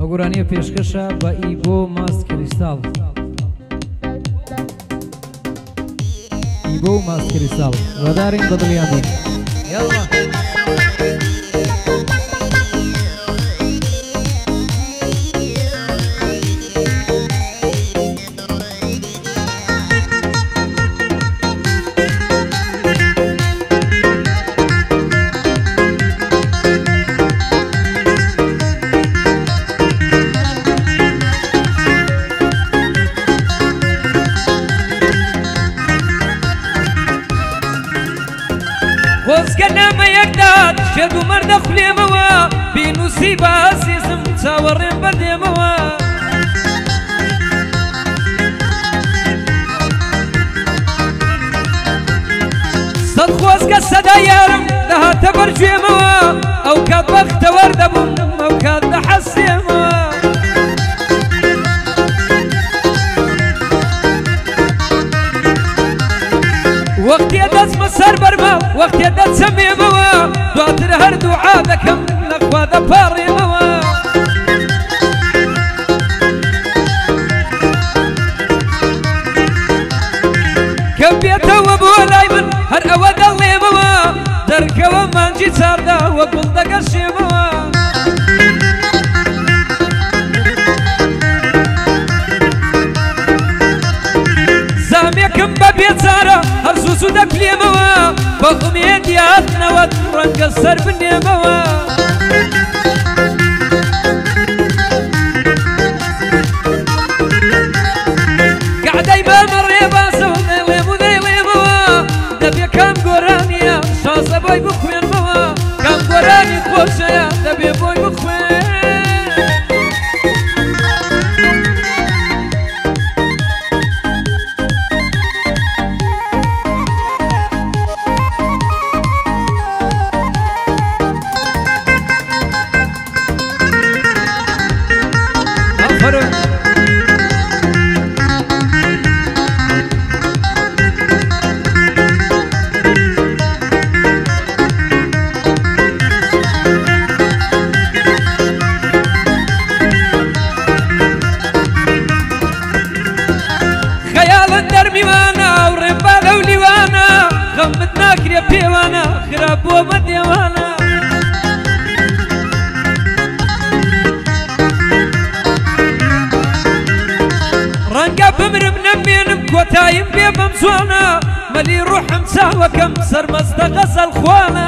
ئەگورانیە پێشکەشە بە ئیبۆ ماس کریستاڵ ئیبۆ و ماس کریستاڵ ڕدارین خۆزگە نامە یەکداد شێد و مەردە خولێمەوە. بینوسی باسیزم چاوەڕێم بەردێمەوە. سەد خۆزگە سەدا یارم چاردا وە گوڵ دەگەشێمەوە زامێکم بە بێچارە هەر سوسو دەکلێمەوە بە ئومێدیاتنەوە ڕەنگە سەر بنێمەوە بمرم نەمێنم کۆتاییم پێ بەم زوانە مەلی ڕوحم چاوەکەم سەرمەستە غەزەل خوانە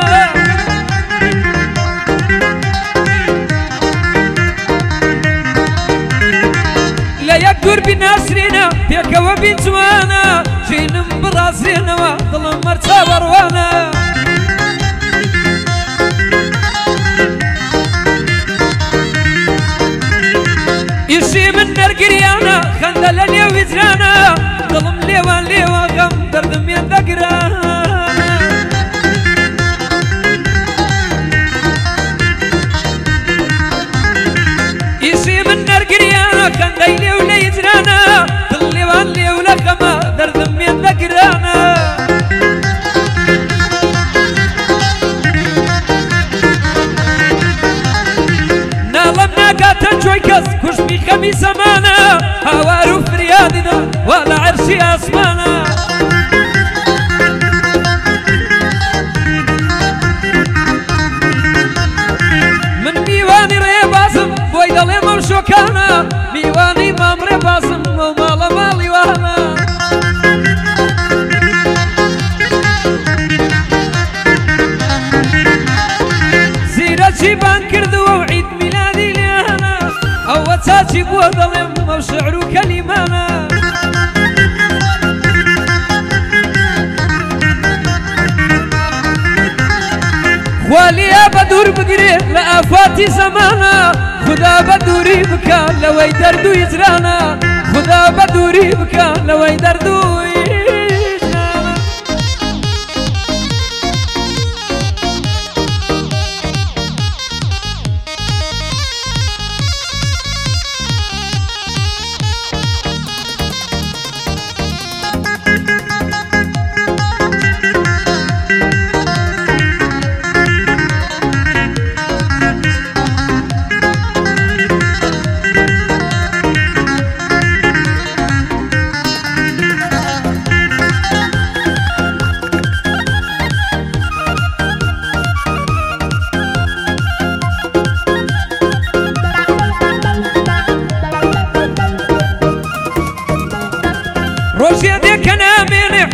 لە یەک دوور بیناسرێنە پێکەوە بین جوانە ژینم بڕازێنەوە لیوا لیوا غم درد می دگران اسم نرگریا کندای لیو لیزرانا دل لیوا لیو لغم درد می دگرانا نالم نگاتن چوی کس کش می خمی زمانا هوا خوالیا بە دوور بگرێت لە ئافاتی زەمانە خدا بە دووری بکە لەوەی دەردووی جرانە خدا بە دووری بکە لەوەی دەردووی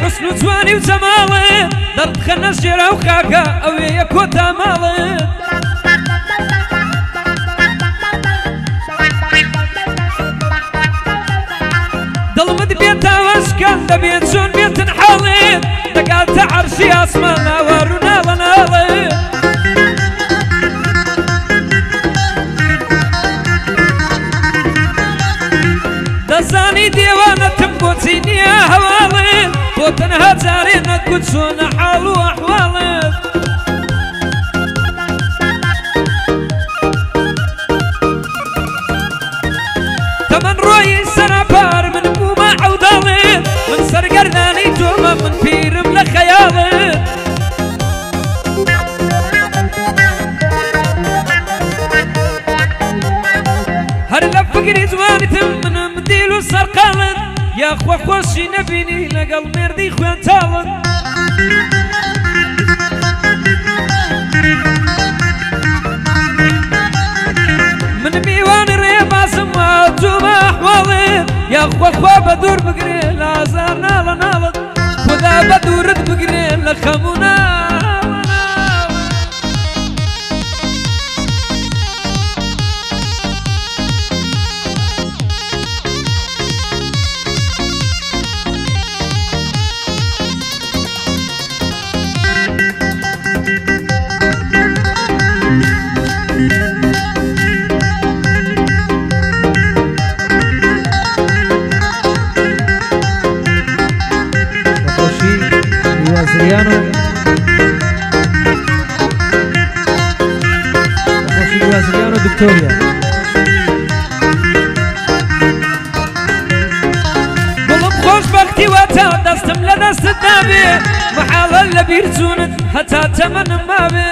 حسن و جوانی و جەماڵت دەردخەنە ژێرا و خاکە ئەوەیە کۆتا ماڵت دڵمت بێت تاوەشکان دەبێت چۆن بێتن حاڵێت دەگاتە عەرشی ئاسمان سەرقاڵن یاخوا خۆشی نەبینی لەگەڵ مێردی خوێن تاڵن من میوان ڕێباسم جومە ئەحواڵێت یاخوا خوا بە دوور بگرێ لە ئازار ناڵە ناڵت. خدا بە دوورت بگرێ لە خەمونا. وازریان و دکتۆریا دڵم خۆشبەختی واتە دەستم لە دەستت نابێ محاڵە لە بیرچوونت هەتا تەمەنم مابێ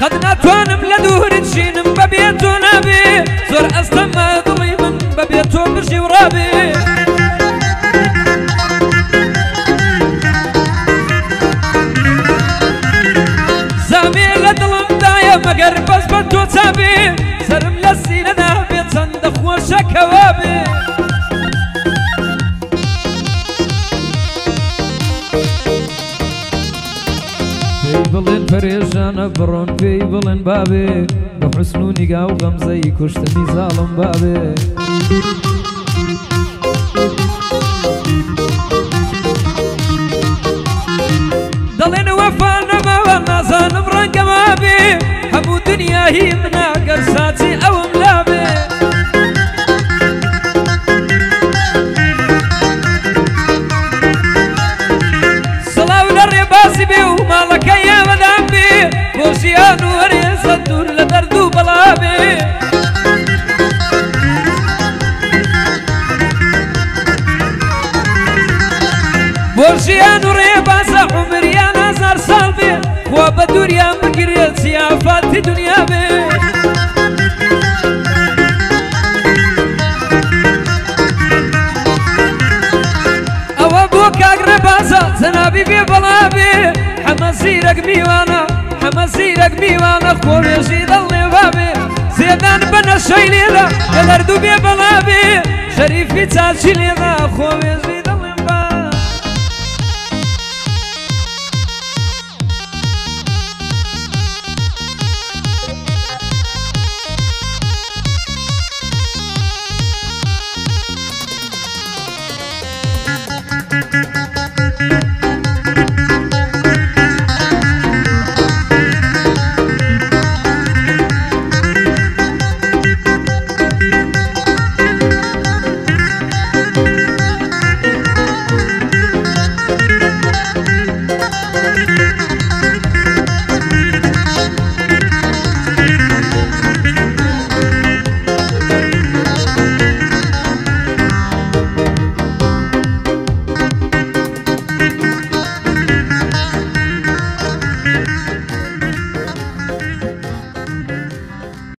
قەت ناتوانم لە دوورت شینم بەبێت تۆ نابێ زۆر ئەستەمە دڵی من بەبێت تۆ برژی بە تۆ چابێ سرم لە سینەدا بێ چەندە خۆشەکەوا بێ پێی بڵێن پەرێژانە بڕۆن پێی بڵێن بابێ بە حسن و نیگا و غەمزەی کوشتنی زاڵم بابێ. इब्राहिम नगर सा زیرەک میوانە ئەمە زیرەک میوانە خۆێژی دڵ نێوابێ. زێدان بەنە شەی لێرە لە لەردوو بێ بەڵابێ. شەریفی چاچی لێدا خۆێژی